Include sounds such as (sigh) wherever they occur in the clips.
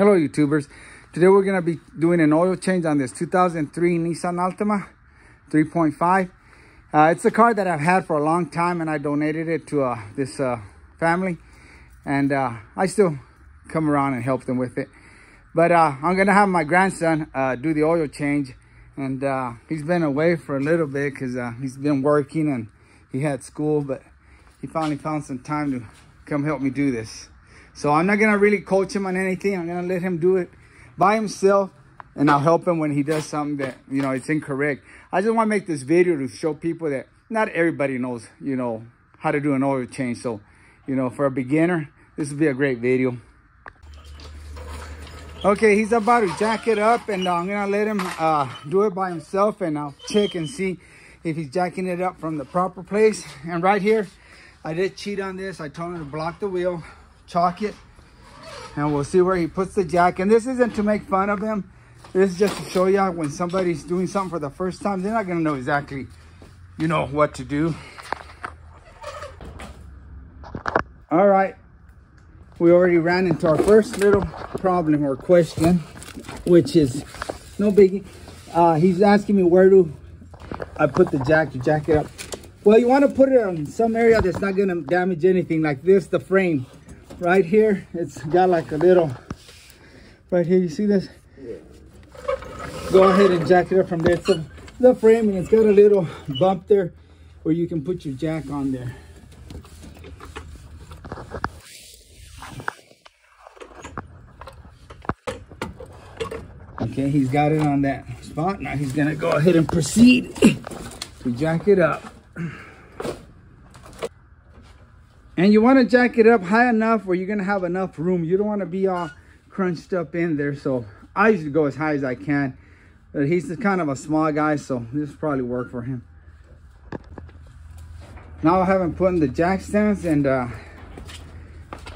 Hello YouTubers. Today we're going to be doing an oil change on this 2003 Nissan Altima 3.5. Uh, it's a car that I've had for a long time and I donated it to uh, this uh, family. And uh, I still come around and help them with it. But uh, I'm going to have my grandson uh, do the oil change. And he's been away for a little bit because he's been working and he had school. But he finally found some time to come help me do this. So I'm not going to really coach him on anything. I'm going to let him do it by himself and I'll help him when he does something that, you know, it's incorrect. I just want to make this video to show people that not everybody knows, you know, how to do an oil change. So, you know, for a beginner, this will be a great video. Okay, he's about to jack it up and I'm going to let him uh, do it by himself and I'll check and see if he's jacking it up from the proper place. And right here, I did cheat on this. I told him to block the wheel chock it and we'll see where he puts the jack. And this isn't to make fun of him. This is just to show you when somebody's doing something for the first time they're not going to know exactly you know what to do. All right. We already ran into our first little problem or question which is no biggie. Uh, he's asking me where do i put the jack to jack it up. Well you want to put it on some area that's not going to damage anything like this the frame right here. It's got like a little right here you see this? Yeah. go ahead and jack it up from there. So the frame and it's got a little bump there where you can put your jack on there. Okay he's got it on that spot. Now he's gonna go ahead and proceed to jack it up and you want to jack it up high enough where you're going to have enough room. You don't want to be all crunched up in there. So I usually go as high as I can. But he's kind of a small guy, so this probably work for him. Now I haven't put in the jack stands and uh,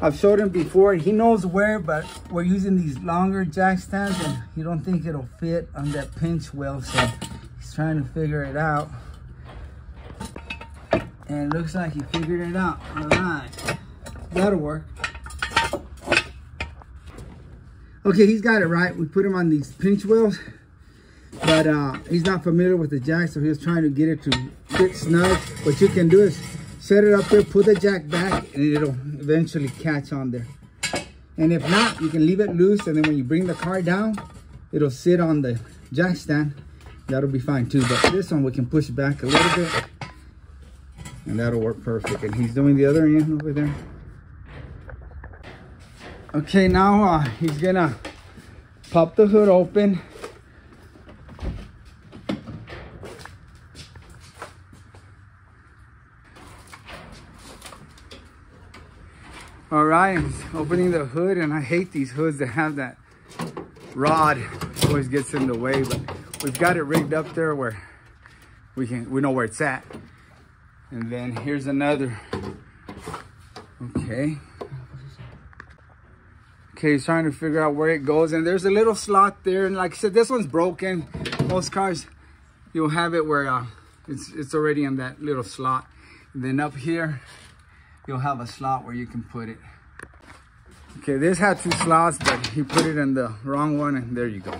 I've showed him before. He knows where, but we're using these longer jack stands and you don't think it'll fit on that pinch weld. So he's trying to figure it out. And it looks like he figured it out. All right, that'll work. Okay, he's got it right. We put him on these pinch welds, but uh, he's not familiar with the jack, so he was trying to get it to fit snug. What you can do is set it up there, put the jack back, and it'll eventually catch on there. And if not, you can leave it loose, and then when you bring the car down, it'll sit on the jack stand. That'll be fine too, but this one we can push back a little bit and that'll work perfect. And he's doing the other end over there. Okay now uh, he's gonna pop the hood open. All right opening the hood and i hate these hoods that have that rod. Always gets in the way but we've got it rigged up there where we can we know where it's at and then here's another. Okay. Okay, he's trying to figure out where it goes. And there's a little slot there. And like I said, this one's broken. Most cars, you'll have it where uh, it's, it's already in that little slot. And then up here, you'll have a slot where you can put it. Okay, this had two slots, but he put it in the wrong one. And there you go.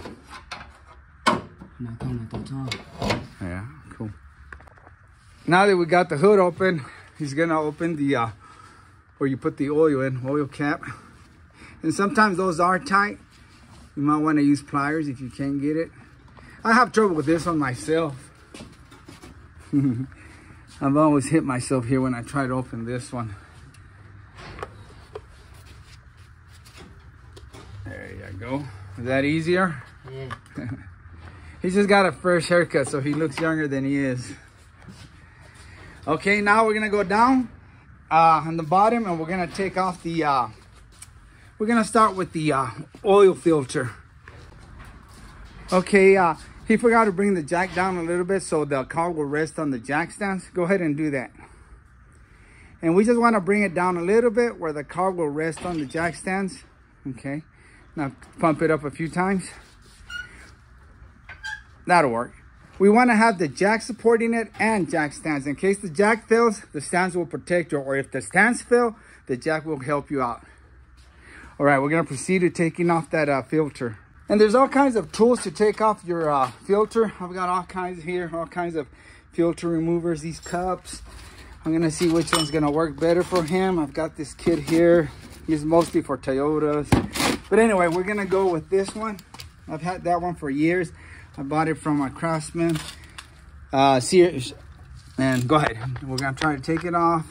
Yeah now that we got the hood open, he's gonna open the, uh, where you put the oil in, oil cap. And sometimes those are tight. You might wanna use pliers if you can't get it. I have trouble with this one myself. (laughs) I've always hit myself here when I try to open this one. There you go. Is that easier? Yeah. (laughs) He's just got a fresh haircut, so he looks younger than he is. Okay, now we're gonna go down uh, on the bottom and we're gonna take off the, uh, we're gonna start with the uh, oil filter. Okay, uh, he forgot to bring the jack down a little bit so the car will rest on the jack stands. Go ahead and do that. And we just wanna bring it down a little bit where the car will rest on the jack stands. Okay, now pump it up a few times. That'll work. We want to have the jack supporting it and jack stands. In case the jack fails, the stands will protect you. Or if the stands fail, the jack will help you out. All right, we're gonna proceed to taking off that uh, filter. And there's all kinds of tools to take off your uh, filter. I've got all kinds here, all kinds of filter removers, these cups. I'm gonna see which one's gonna work better for him. I've got this kit here. He's mostly for Toyotas. But anyway, we're gonna go with this one. I've had that one for years. I bought it from a Craftsman uh, series. And go ahead, we're gonna try to take it off.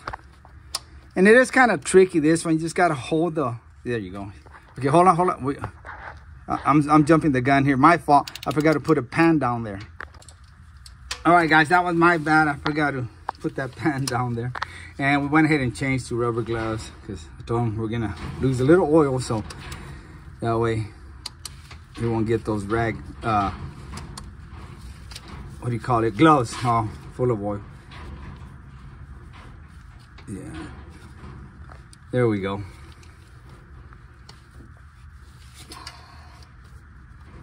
And it is kind of tricky, this one. You just gotta hold the, there you go. Okay, hold on, hold on. We, I'm, I'm jumping the gun here. My fault. I forgot to put a pan down there. All right, guys, that was my bad. I forgot to put that (laughs) pan down there. And we went ahead and changed to rubber gloves because I told them we're to lose a little oil. So that way we won't get those rag, uh, what do you call it? Gloves, oh, full of oil. Yeah. There we go.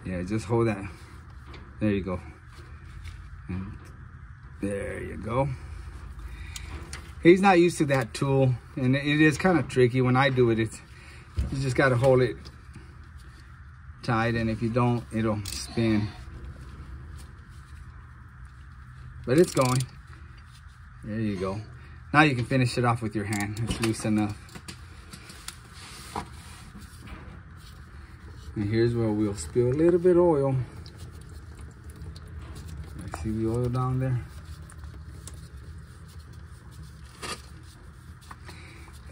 yeah just hold that there you go and there you go he's not used to that tool and it is kind of tricky when I do it it's you just got to hold it tight and if you don't it'll spin but it's going there you go now you can finish it off with your hand it's loose enough And here's where we'll spill a little bit of oil. I see the oil down there.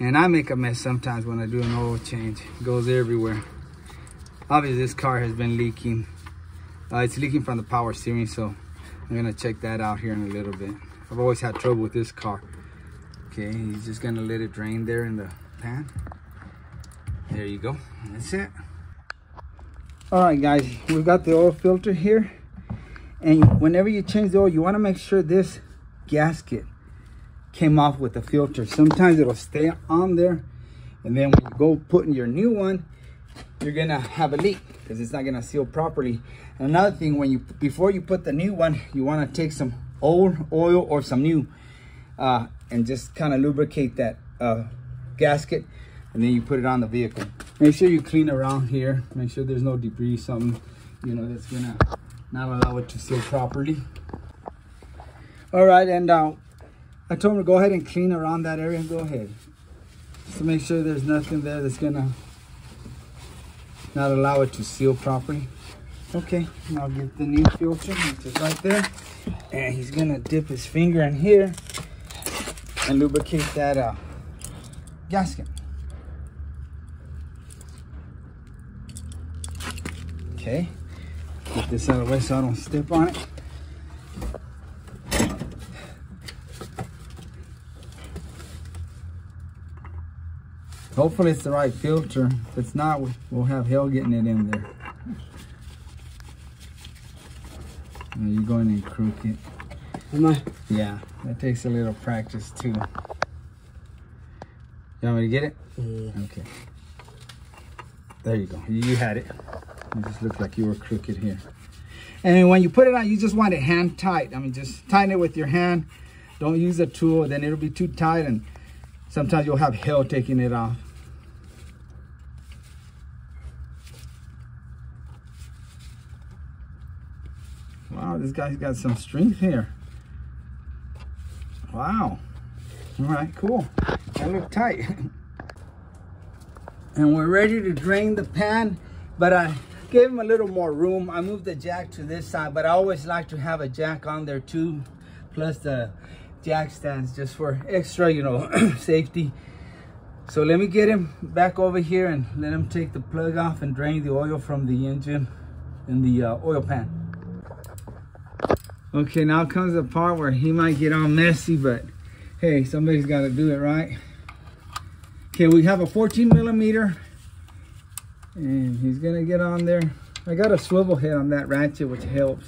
And I make a mess sometimes when I do an oil change. It goes everywhere. Obviously this car has been leaking. Uh, it's leaking from the power steering, so I'm gonna check that out here in a little bit. I've always had trouble with this car. Okay, he's just gonna let it drain there in the pan. There you go, that's it all right guys we've got the oil filter here and whenever you change the oil you want to make sure this gasket came off with the filter sometimes it'll stay on there and then when you go putting your new one you're gonna have a leak because it's not gonna seal properly and another thing when you before you put the new one you want to take some old oil or some new uh, and just kind of lubricate that uh, gasket and then you put it on the vehicle. Make sure you clean around here. Make sure there's no debris, something, you know, that's gonna not allow it to seal properly. All right, and uh, I told him to go ahead and clean around that area. Go ahead. Just to make sure there's nothing there that's gonna not allow it to seal properly. Okay, I'll get the new filter, which is right there. And he's gonna dip his finger in here and lubricate that uh, gasket. Okay, get this out of the way so I don't step on it. Hopefully it's the right filter. If it's not, we'll have hell getting it in there. Now you're going in crooked. Am I? Yeah, that takes a little practice too. You want me to get it? Yeah. Okay. There you go. You had it. You just looked like you were crooked here. And when you put it on, you just want it hand tight. I mean, just tighten it with your hand. Don't use a tool, then it'll be too tight and sometimes you'll have hell taking it off. Wow, this guy's got some strength here. Wow. All right, cool. That look tight. (laughs) and we're ready to drain the pan, but I gave him a little more room. I moved the jack to this side, but I always like to have a jack on there too, plus the jack stands just for extra, you know, (coughs) safety. So let me get him back over here and let him take the plug off and drain the oil from the engine in the uh, oil pan. Okay, now comes the part where he might get all messy, but hey, somebody's got to do it, right? Okay, we have a 14 millimeter and he's gonna get on there. I got a swivel head on that ratchet, which helps.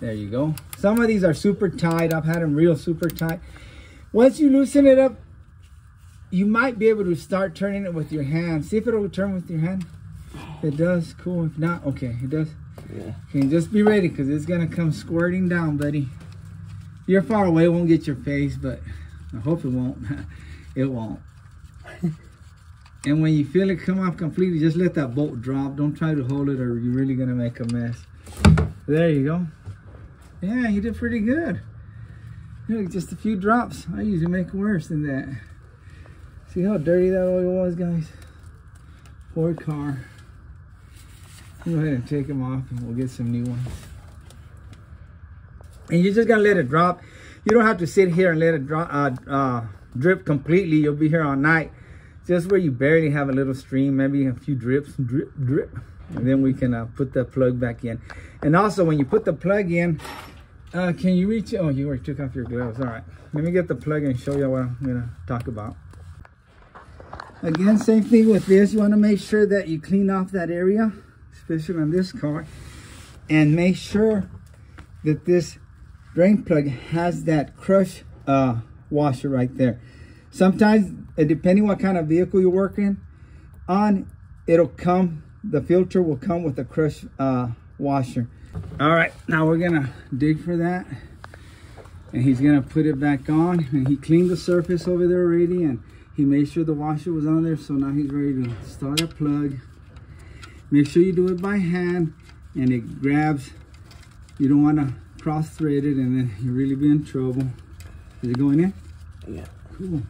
There you go. Some of these are super tight. I've had them real super tight. Once you loosen it up, you might be able to start turning it with your hand. See if it'll turn with your hand. If it does, cool. If not, okay, it does. Yeah. Okay, just be ready because it's gonna come squirting down, buddy. You're far away, it won't get your face, but I hope it won't. (laughs) it won't. (laughs) And when you feel it come off completely, just let that bolt drop. Don't try to hold it or you're really gonna make a mess. There you go. Yeah, you did pretty good. Look, just a few drops. I usually make worse than that. See how dirty that oil was, guys? Poor car. Go ahead and take them off and we'll get some new ones. And you're just gonna let it drop. You don't have to sit here and let it drop, uh, uh, drip completely. You'll be here all night. Just where you barely have a little stream, maybe a few drips, drip, drip. And then we can uh, put the plug back in. And also when you put the plug in, uh, can you reach? Oh, you already took off your gloves. All right. Let me get the plug and show you what I'm to talk about. Again, same thing with this. You want to make sure that you clean off that area, especially on this car. And make sure that this drain plug has that crush uh, washer right there. Sometimes, uh, depending what kind of vehicle you're working on, it'll come, the filter will come with a crush uh, washer. All right, now we're gonna dig for that. And he's gonna put it back on. And he cleaned the surface over there already and he made sure the washer was on there. So now he's ready to start a plug. Make sure you do it by hand and it grabs. You don't wanna cross thread it and then you really be in trouble. Is it going in? Yeah. Cool.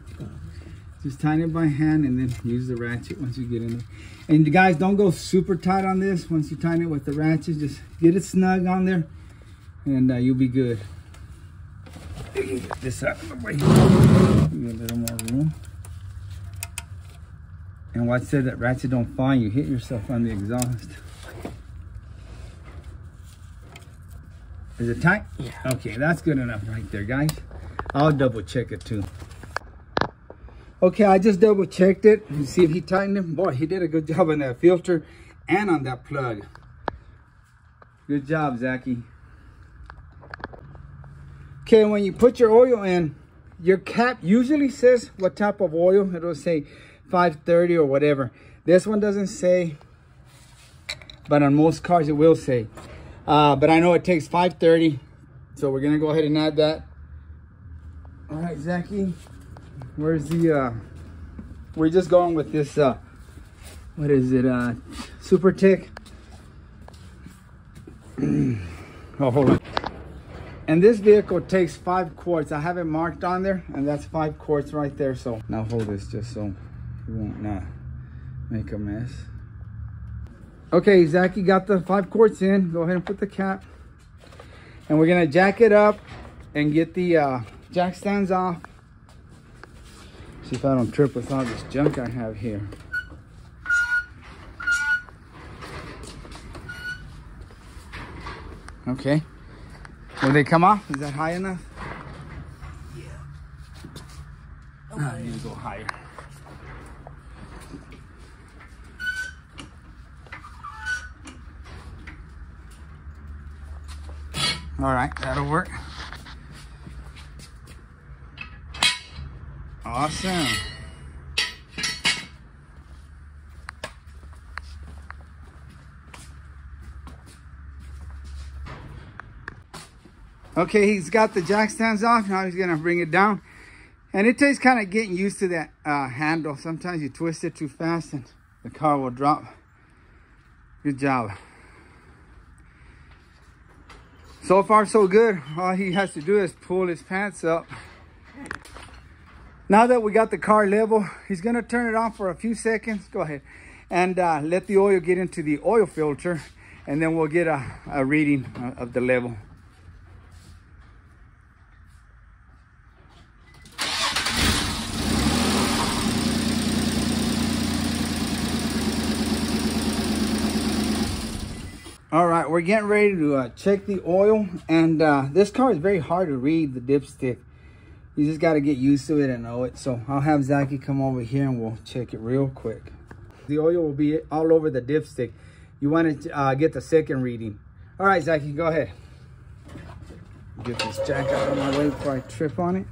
Just tighten it by hand and then use the ratchet once you get in there. And you guys don't go super tight on this. Once you tighten it with the ratchet, just get it snug on there and uh, you'll be good. Get this out of the way. A little more room. And watch said that ratchet don't find you. Hit yourself on the exhaust. Is it tight? Yeah. Okay, that's good enough right there, guys. I'll double check it too. Okay, I just double checked it. You see if he tightened it. Boy, he did a good job on that filter and on that plug. Good job, Zachy. Okay, when you put your oil in, your cap usually says what type of oil. It'll say 530 or whatever. This one doesn't say, but on most cars it will say. Uh, but I know it takes 530, so we're gonna go ahead and add that. All right, Zachy. Where's the, uh, we're just going with this, uh, what is it, uh, Super Tech. (clears throat) oh, hold on. And this vehicle takes five quarts. I have it marked on there, and that's five quarts right there. So now hold this just so you won't not make a mess. Okay, Zachy got the five quarts in. Go ahead and put the cap. And we're gonna jack it up and get the uh, jack stands off. See if I don't trip with all this junk I have here. Okay. Will they come off? Is that high enough? Yeah. Oh, I need to go higher. All right, that'll work. Awesome. Okay, he's got the jack stands off. Now he's gonna bring it down. And it takes kind of getting used to that uh, handle. Sometimes you twist it too fast and the car will drop. Good job. So far, so good. All he has to do is pull his pants up. Now that we got the car level, he's gonna turn it on for a few seconds. Go ahead. And uh, let the oil get into the oil filter and then we'll get a, a reading of the level. All right, we're getting ready to uh, check the oil. And uh, this car is very hard to read, the dipstick. You just got to get used to it and know it. So I'll have Zachy come over here and we'll check it real quick. The oil will be all over the dipstick. You want to uh, get the second reading. All right, Zachy, go ahead. Get this jack out of my way before I trip on it.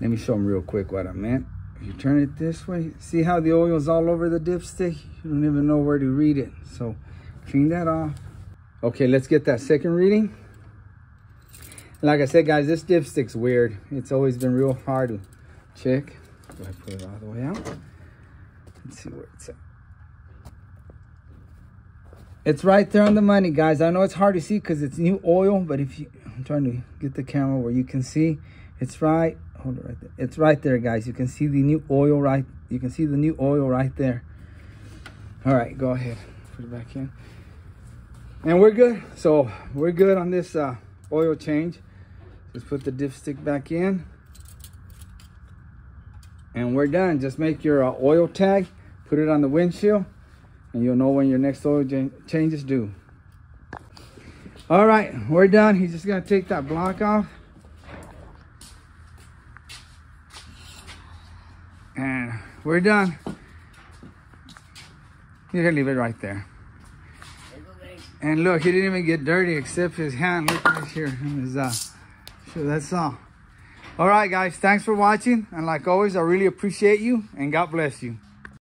Let me show them real quick what I meant. If you turn it this way, see how the oil's all over the dipstick? You don't even know where to read it. So clean that off. Okay, let's get that second reading. Like I said, guys, this dipstick's weird. It's always been real hard to check. Go ahead, put it all the way out. Let's see where it's at. It's right there on the money, guys. I know it's hard to see because it's new oil, but if you, I'm trying to get the camera where you can see, it's right, hold it right there. It's right there, guys. You can see the new oil right, you can see the new oil right there. All right, go ahead, put it back in. And we're good. So we're good on this uh, oil change. Just put the dipstick back in. And we're done. Just make your uh, oil tag, put it on the windshield, and you'll know when your next oil change is due. All right, we're done. He's just gonna take that block off. And we're done. You can leave it right there. And look, he didn't even get dirty except his hand. Look right here. His, uh, so that's all. All right, guys. Thanks for watching. And like always, I really appreciate you. And God bless you.